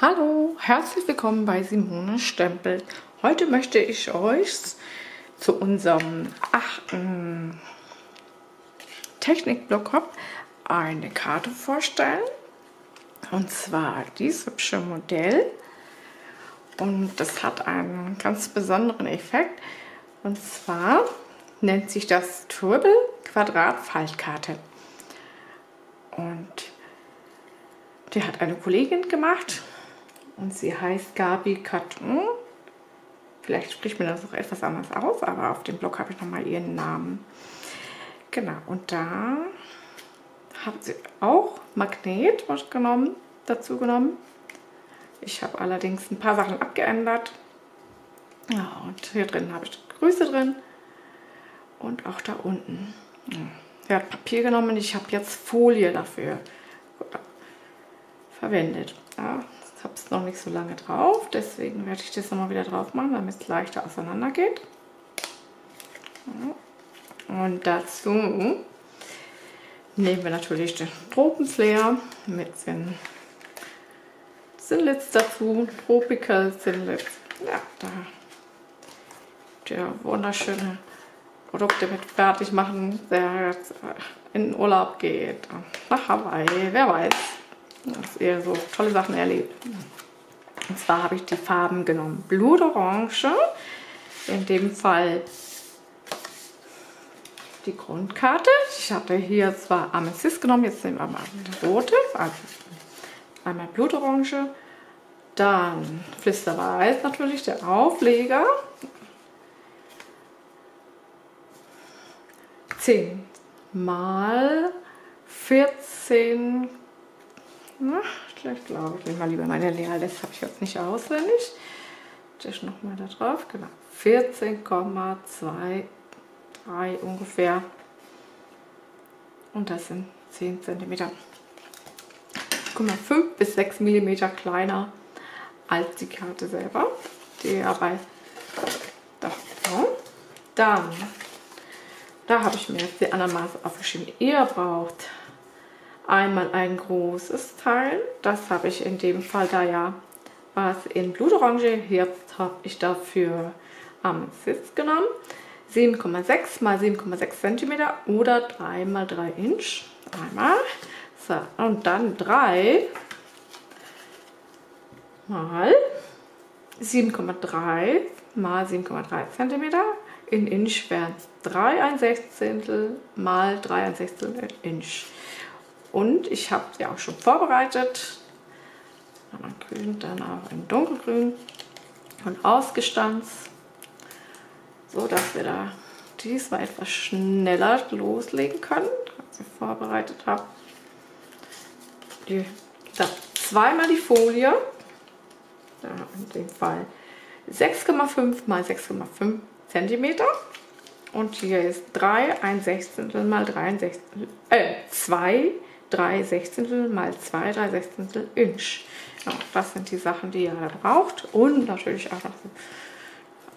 Hallo, herzlich willkommen bei Simone Stempel. Heute möchte ich euch zu unserem achten Technikblock eine Karte vorstellen. Und zwar dieses hübsche Modell. Und das hat einen ganz besonderen Effekt. Und zwar nennt sich das Triple Quadrat Faltkarte. Und die hat eine Kollegin gemacht und sie heißt Gabi Carton. Vielleicht spricht mir das auch etwas anders aus, aber auf dem Blog habe ich nochmal ihren Namen. Genau, und da hat sie auch Magnet genommen, dazu genommen. Ich habe allerdings ein paar Sachen abgeändert. Ja, und hier drin habe ich Größe drin und auch da unten. Sie hat Papier genommen, ich habe jetzt Folie dafür verwendet. Ja, ich habe es noch nicht so lange drauf, deswegen werde ich das nochmal wieder drauf machen, damit es leichter auseinander geht. Und dazu nehmen wir natürlich den Tropenflair mit den Sinlitz dazu, Tropical Sinlitz. Ja, da der wunderschöne Produkte mit fertig machen, der jetzt in den Urlaub geht, nach Hawaii, wer weiß dass ihr so tolle Sachen erlebt. Und zwar habe ich die Farben genommen. Blutorange, in dem Fall die Grundkarte. Ich hatte hier zwar Amethyst genommen, jetzt nehmen wir mal die rote. Also einmal Blutorange, dann Flüsterweiß natürlich, der Aufleger. 10 mal 14 vielleicht glaube ich nehme mal lieber meine Leal, das habe ich jetzt nicht auswendig. Das nochmal da drauf, genau. 14,23 ungefähr. Und das sind 10 cm. Guck mal, 5 bis 6 mm kleiner als die Karte selber. Die aber da. Dann, da habe ich mir jetzt die anderen Maße aufgeschrieben. Ihr braucht einmal ein großes Teil. Das habe ich in dem Fall da ja was in Blutorange. Jetzt habe ich dafür Amethyst genommen. 7,6 mal 7,6 cm oder 3 mal 3 Inch. Einmal. So, und dann 3 mal 7,3 mal 7,3 cm. In Inch wären es 3 ein Sechzehntel mal 3 ein Sechzehntel Inch. Und ich habe sie auch schon vorbereitet. Einmal grün, dann auch in dunkelgrün und ausgestanzt, so dass wir da diesmal etwas schneller loslegen können, als ich vorbereitet habe. Da, zweimal die Folie, da in dem Fall 6,5 mal 6,5 cm und hier ist 3 ein Sechzehntel mal 3 ein Sechzehntel, äh, 2 3 Sechzehntel mal 2 3 Sechzehntel Inch. Ja, das sind die Sachen, die ihr braucht. Und natürlich auch noch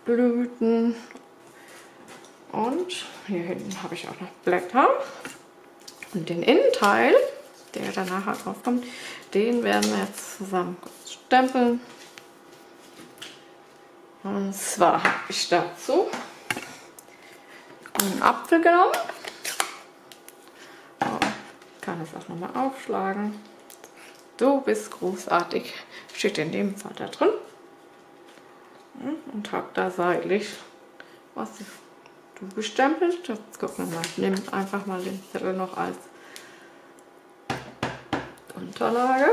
Blüten. Und hier hinten habe ich auch noch Blätter. Und den Innenteil, der danach drauf kommt, den werden wir jetzt zusammen stempeln. Und zwar habe ich dazu einen Apfel genommen kann es auch nochmal aufschlagen. Du bist großartig. Steht in dem Fall da drin. Und habe da seitlich was du gestempelt. Jetzt gucken wir mal. Nimm einfach mal den Zettel noch als Unterlage.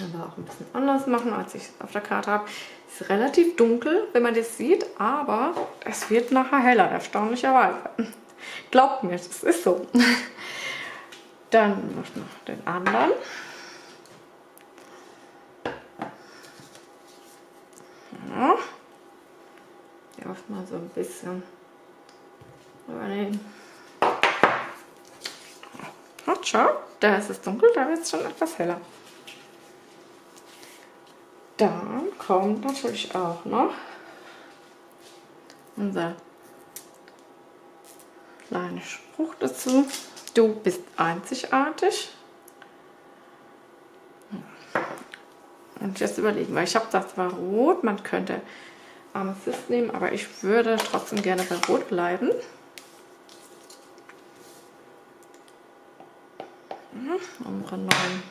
Aber auch ein bisschen anders machen, als ich es auf der Karte habe. Ist relativ dunkel, wenn man das sieht, aber es wird nachher heller, erstaunlicherweise. Glaubt mir, das ist so. Dann noch den anderen. Ja. Hier oft mal so ein bisschen übernehmen. Und schau, da ist es dunkel, da wird es schon etwas heller. Dann kommt natürlich auch noch unser kleiner Spruch dazu. Du bist einzigartig. Und jetzt überlegen, weil ich habe das war rot, man könnte Amethyst nehmen, aber ich würde trotzdem gerne bei Rot bleiben. Unsere neuen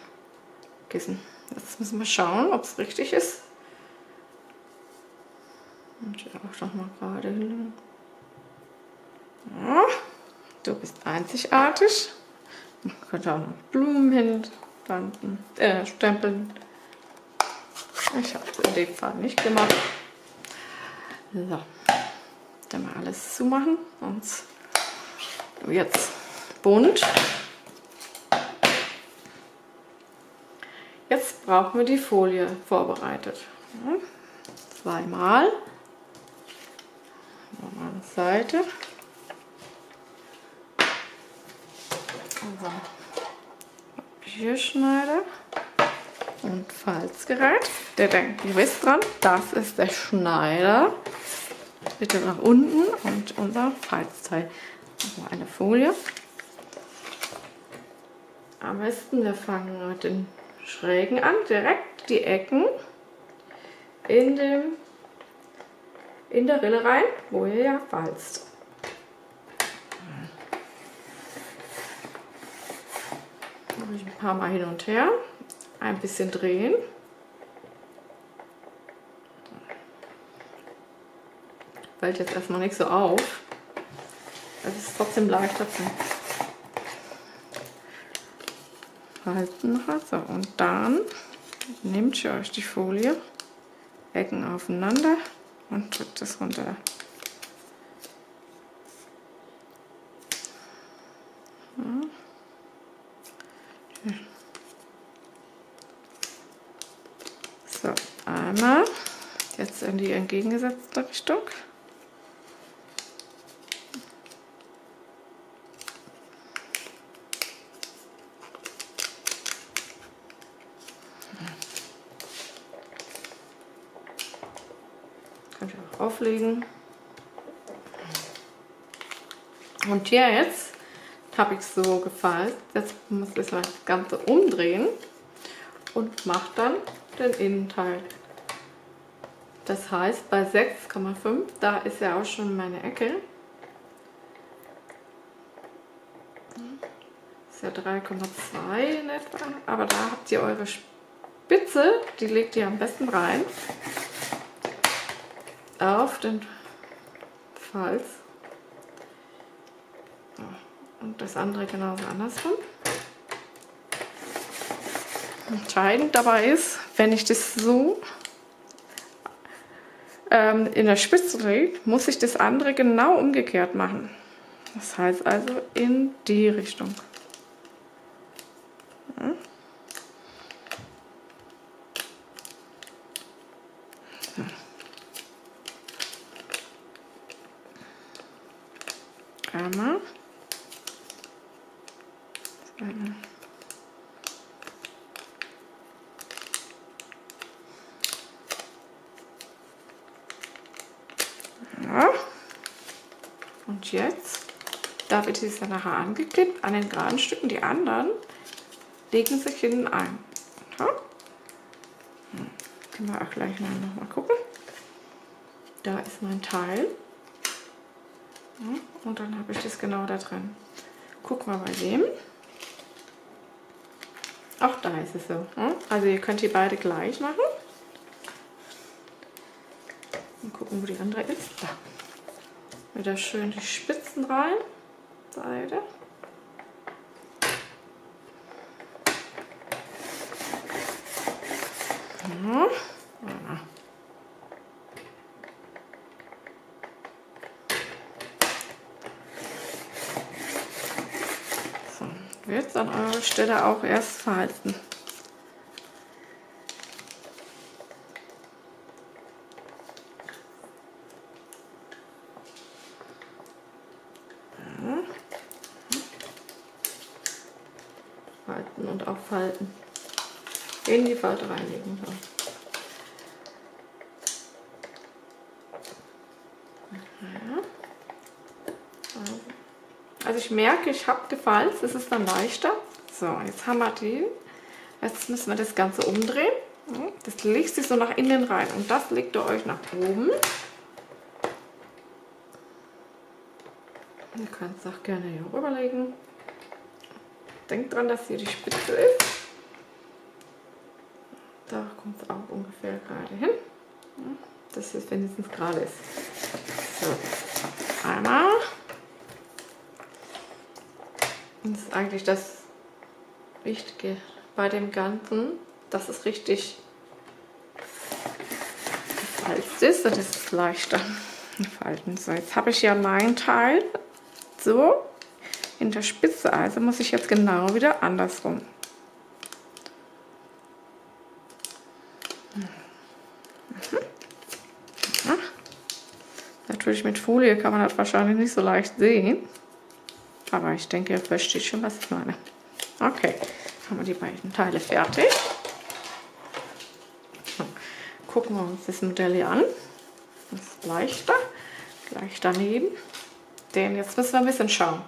Kissen. Jetzt müssen wir schauen, ob es richtig ist. Und auch noch mal gerade hin. Ja, du bist einzigartig. Man könnte auch noch Blumen hin standen, äh, stempeln. Ich habe es in dem Fall nicht gemacht. So, dann mal alles zumachen und jetzt bunt. Jetzt brauchen wir die Folie vorbereitet. Ja, zweimal. Nochmal eine Seite. Also Papierschneider und Falzgerät. Der denkt, ihr wisst dran, das ist der Schneider. Bitte nach unten und unser Falzteil. Also eine Folie. Am besten, wir fangen mit den Schrägen an, direkt die Ecken in, dem, in der Rille rein, wo ihr ja falzt. Ein paar Mal hin und her, ein bisschen drehen. Fällt jetzt erstmal nicht so auf. Es ist trotzdem leichter zu halten. So, und dann nehmt ihr euch die Folie, Ecken aufeinander und drückt es runter. So, einmal jetzt in die entgegengesetzte Richtung. Könnt ihr auch auflegen. Und jetzt habe ich so gefallen. Jetzt muss ich das Ganze umdrehen und mache dann den Innenteil. Das heißt, bei 6,5, da ist ja auch schon meine Ecke. Ist ja 3,2 in etwa. Aber da habt ihr eure Spitze, die legt ihr am besten rein auf den Falz. Und das andere genauso andersrum. Entscheidend dabei ist, wenn ich das so ähm, in der Spitze drehe, muss ich das andere genau umgekehrt machen. Das heißt also in die Richtung. Ja. Einmal. Zweimal. Ja. Und jetzt, da wird es ja nachher angeklebt an den geraden Stücken. Die anderen legen sich hinten ein. Ja. Hm. Können wir auch gleich noch mal gucken. Da ist mein Teil. Ja. Und dann habe ich das genau da drin. Gucken wir bei dem. Auch da ist es so. Ja. Also ihr könnt die beide gleich machen. Mal gucken, wo die andere ist. Da. Wieder schön die Spitzen rein. Seite. Ja. So, wird an eurer Stelle auch erst verhalten. Falten und aufhalten. Reinlegen. So. Also ich merke, ich habe gefalzt, es ist dann leichter. So, jetzt haben wir die. Jetzt müssen wir das Ganze umdrehen. Das legt sich so nach innen rein und das legt ihr euch nach oben. Ihr könnt es auch gerne hier rüberlegen. Denkt dran, dass hier die Spitze ist. Es auch ungefähr gerade hin. Das ist wenigstens gerade ist. So, einmal. Und das ist eigentlich das Wichtige bei dem Ganzen, dass es richtig gefalzt ist. Und es ist leichter falten. So, jetzt habe ich ja mein Teil so in der Spitze. Also muss ich jetzt genau wieder andersrum. Natürlich mit Folie kann man das wahrscheinlich nicht so leicht sehen. Aber ich denke, ihr versteht schon, was ich meine. Okay, haben wir die beiden Teile fertig. Gucken wir uns das Modell hier an. Das ist leichter, gleich daneben. Den jetzt müssen wir ein bisschen schauen.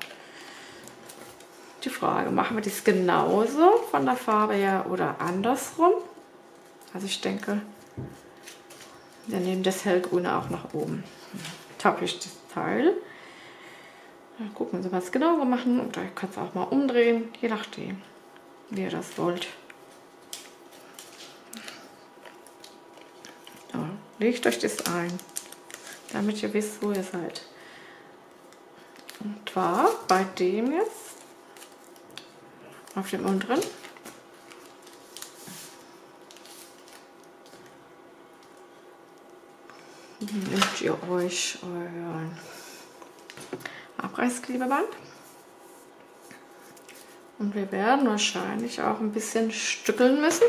Die Frage, machen wir das genauso von der Farbe her oder andersrum? Also ich denke, wir nehmen das hellgrüne auch nach oben. Tappe ich das Teil dann gucken Sie, was genau wir machen. Und da könnt ihr auch mal umdrehen, je nachdem, wie ihr das wollt. So, legt euch das ein, damit ihr wisst, wo ihr seid. Und zwar bei dem jetzt auf dem unteren. Nehmt ihr euch euren Abreißklebeband. Und wir werden wahrscheinlich auch ein bisschen stückeln müssen,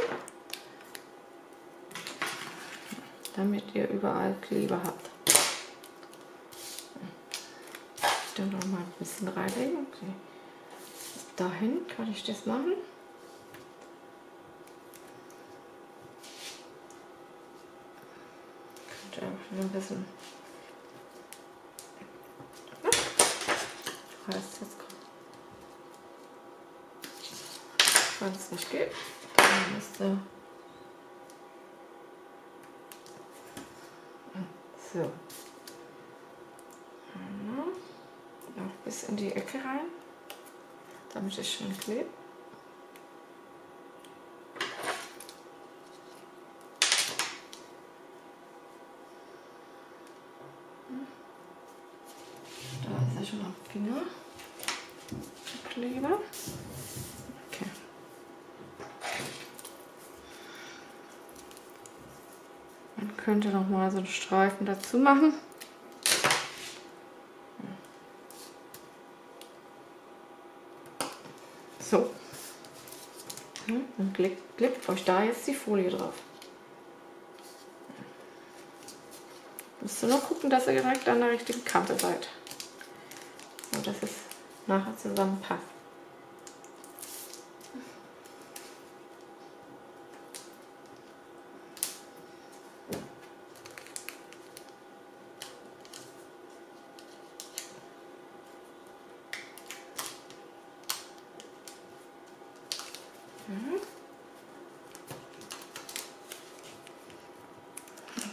damit ihr überall Kleber habt. Dann noch mal ein bisschen reinlegen. Okay. Dahin kann ich das machen. Ein bisschen heißt jetzt Wenn es nicht geht, dann müsste. So. Auch bis in die Ecke rein, damit es schön klebt. Da ist er schon am Finger. Kleber. Okay. Man könnte noch mal so einen Streifen dazu machen. So. Und klebt, klebt euch da jetzt die Folie drauf. Müsst ihr nur gucken, dass ihr direkt an der richtigen Kante seid. So, dass es nachher zusammenpasst.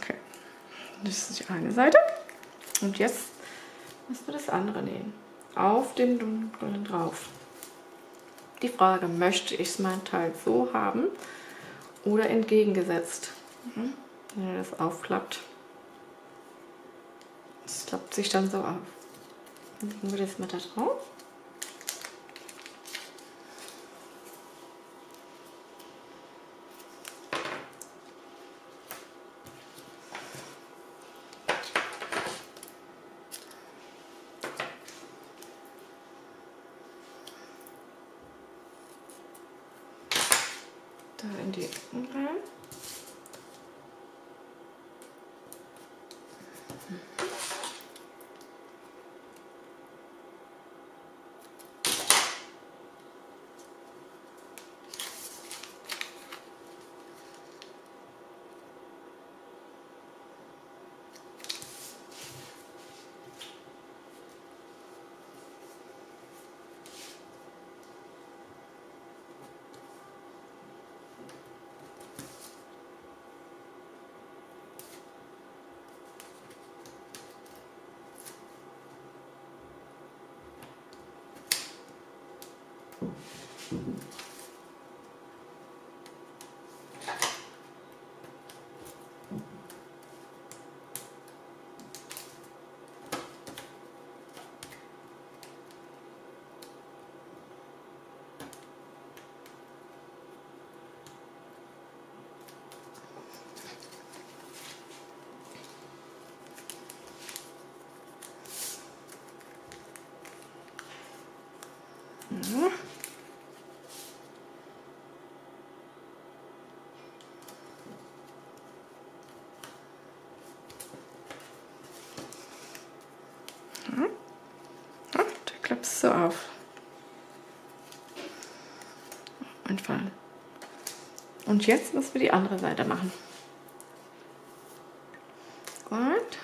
Okay, das ist die eine Seite. Jetzt müssen wir das andere nähen. Auf dem dunklen drauf. Die Frage, möchte ich mein Teil so haben oder entgegengesetzt? Mhm. Wenn ihr das aufklappt. Das klappt sich dann so auf. Dann legen wir das mal da drauf. Da in die Ecken rein. Ja. Ja. da klappst du auf. Fall. Und jetzt müssen wir die andere Seite machen. Gut.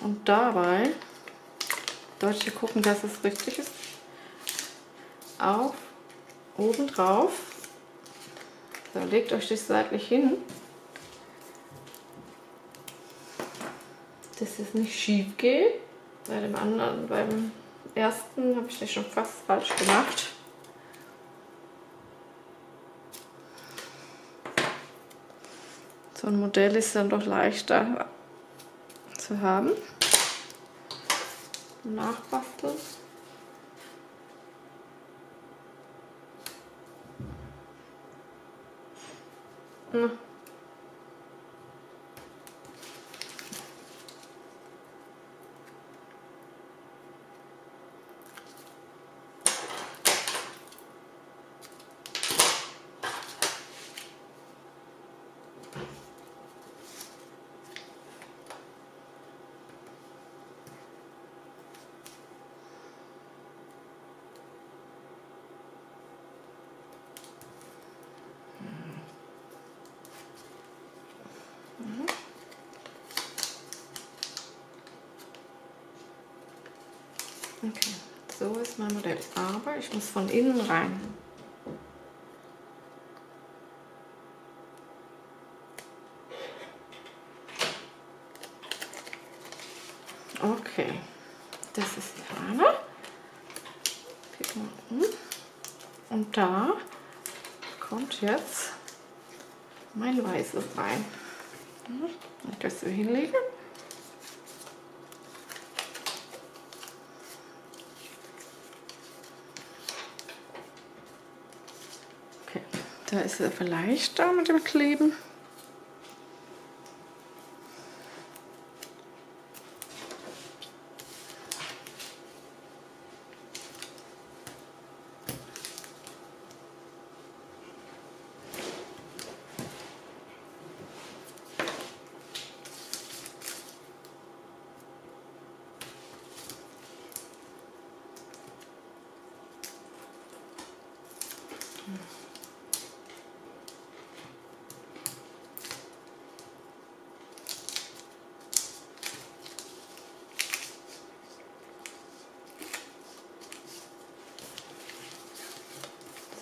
Und dabei ihr gucken, dass es richtig ist. Auf, oben drauf. So, legt euch das seitlich hin. Dass es nicht schief geht. Bei dem anderen, beim ersten habe ich das schon fast falsch gemacht. So ein Modell ist dann doch leichter zu haben. Nachbasteln. Na. Okay, so ist mein Modell. Aber ich muss von innen rein. Okay, das ist die eine. Und da kommt jetzt mein weißes rein. Und das so hinlegen. Da ist er vielleicht da mit dem Kleben.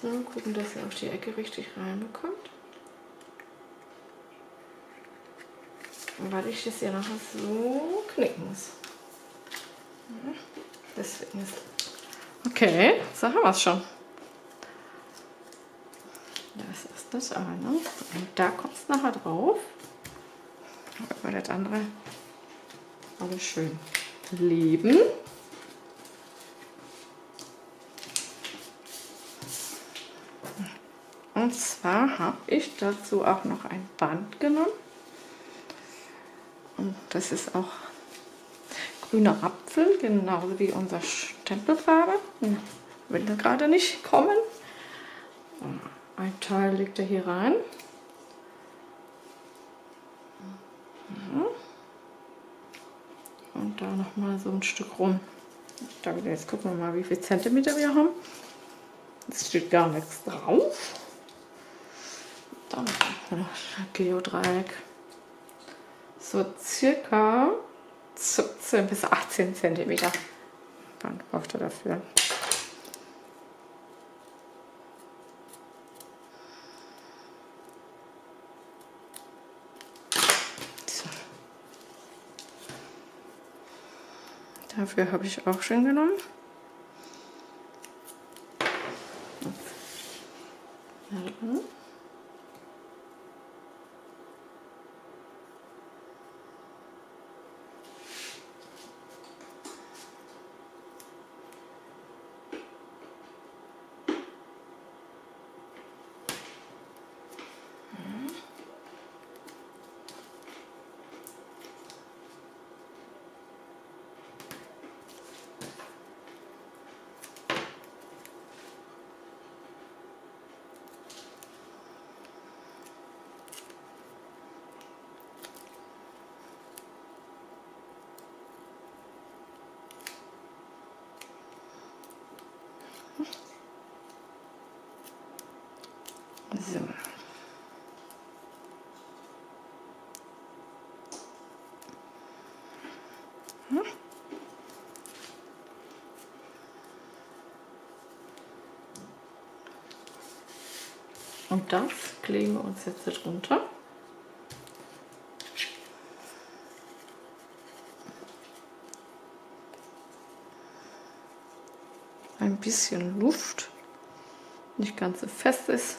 So, gucken, dass er auch die Ecke richtig reinbekommt. Weil ich das ja nachher so knicken muss. Deswegen ist. Okay, so haben wir es schon. Das ist das eine. Und da kommt es nachher drauf. Aber das andere alles schön leben. Und zwar habe ich dazu auch noch ein Band genommen. Und das ist auch grüner Apfel, genauso wie unser Stempelfarbe. Hm, will da gerade nicht kommen. Ein Teil legt er hier rein. Und da noch mal so ein Stück rum. Jetzt gucken wir mal, wie viel Zentimeter wir haben. Es steht gar nichts drauf. Geodreieck. So circa 17 bis 18 cm. Dann braucht er dafür. Dafür habe ich auch schon genommen. Ja. So. Hm? Und das kleben wir uns jetzt drunter. Ein bisschen Luft, nicht ganz so fest ist.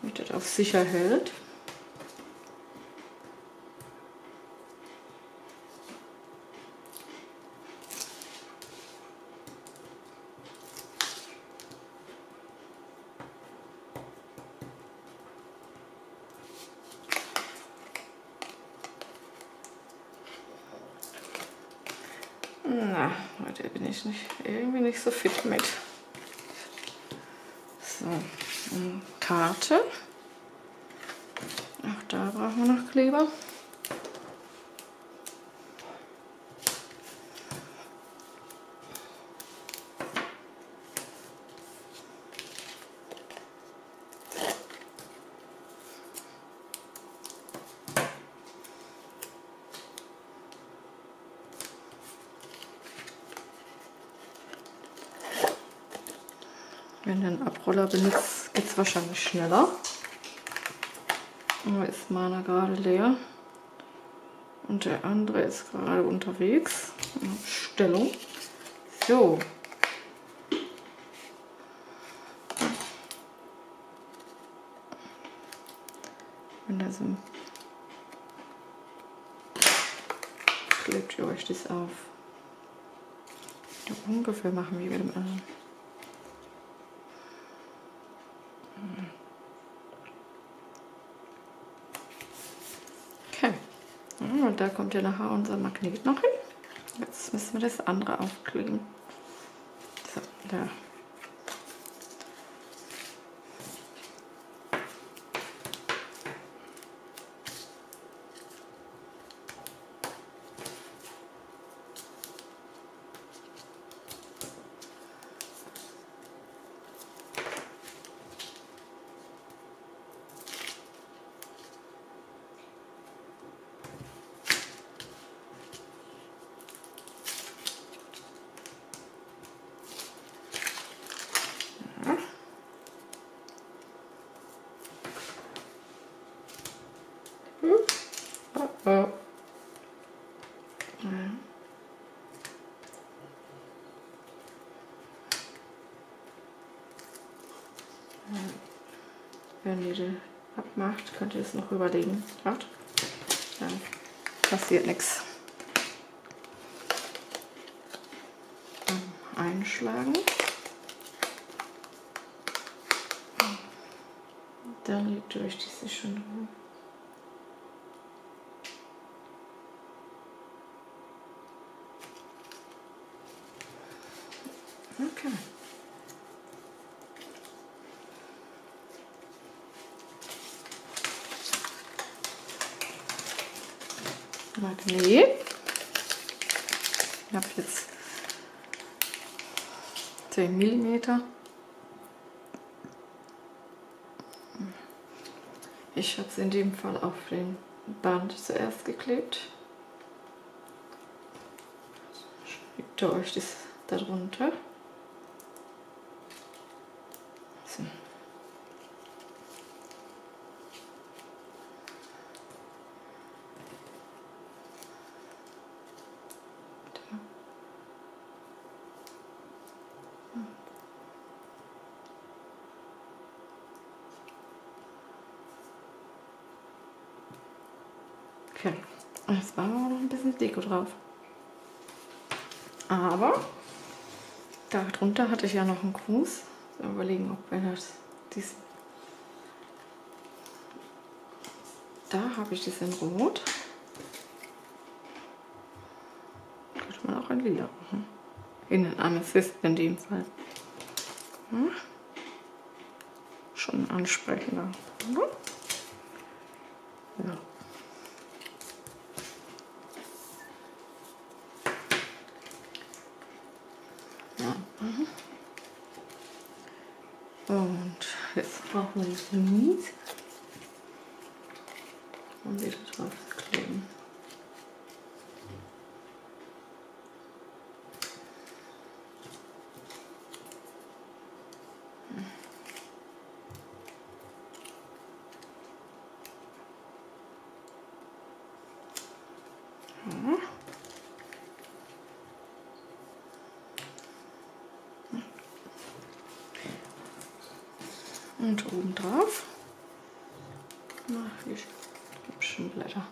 Damit das auf sicher hält. Na, heute bin ich nicht, irgendwie nicht so fit mit. So, Karte. Auch da brauchen wir noch Kleber. Wenn du einen Abroller benutzt, geht es wahrscheinlich schneller. Aber ist meiner gerade leer. Und der andere ist gerade unterwegs. Stellung. So. Wenn das so klebt ihr euch das auf. Ja, ungefähr machen wir mit dem anderen. Okay. Und da kommt ja nachher unser Magnet noch hin. Jetzt müssen wir das andere aufkleben. So, da. Wenn ihr den abmacht, könnt ihr es noch überlegen. Habt. Dann passiert nichts. Einschlagen. Dann liegt euch diese schon rum. Okay. Magnet. Ich habe jetzt 10 mm. Ich habe es in dem Fall auf den Band zuerst geklebt. Schiebt ihr euch das darunter. So. Okay, jetzt machen wir noch ein bisschen Deko drauf. Aber darunter hatte ich ja noch einen Gruß. So überlegen, ob wir das dies da habe ich das in Rot. Könnte man auch in Lila machen. In den Amethyst in dem Fall. Hm? Schon ansprechender. Ja. Und jetzt brauchen wir das Mies. Und wieder drauf kleben. Und oben drauf mache ich hübschen Blätter.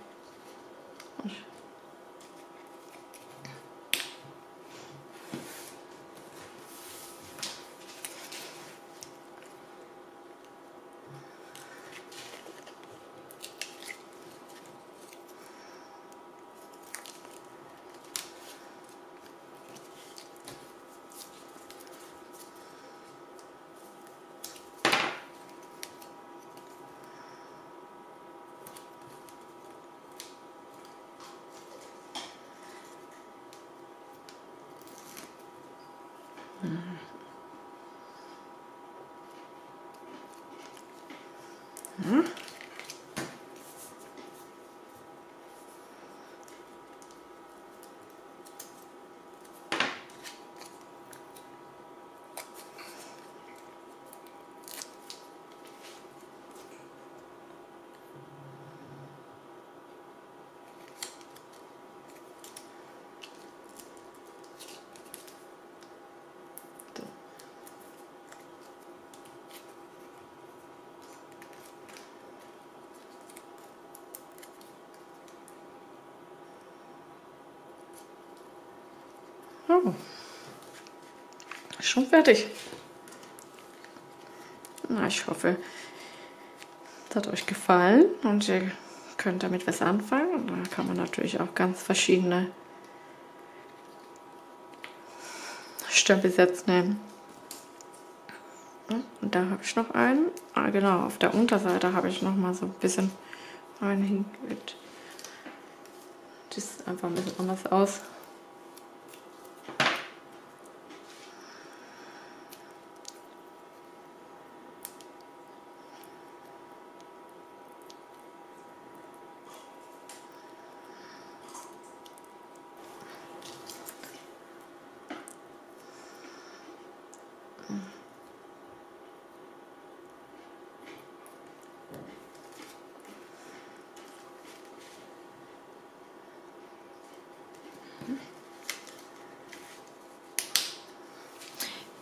Oh. Schon fertig. Na, ich hoffe, es hat euch gefallen und ihr könnt damit was anfangen. Da kann man natürlich auch ganz verschiedene Stöppelsets nehmen. Und da habe ich noch einen. Ah, genau, auf der Unterseite habe ich noch mal so ein bisschen einen hingelegt. Das sieht einfach ein bisschen anders aus.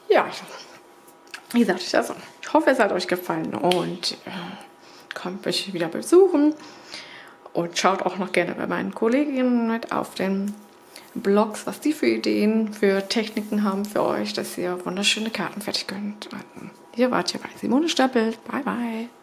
Ja, ich, wie gesagt, ich Ich hoffe, es hat euch gefallen und äh, kommt mich wieder besuchen. Und schaut auch noch gerne bei meinen Kolleginnen mit auf den Blogs, was die für Ideen, für Techniken haben für euch, dass ihr wunderschöne Karten fertig könnt. Hier wart ihr bei Simone Stappelt. Bye, bye.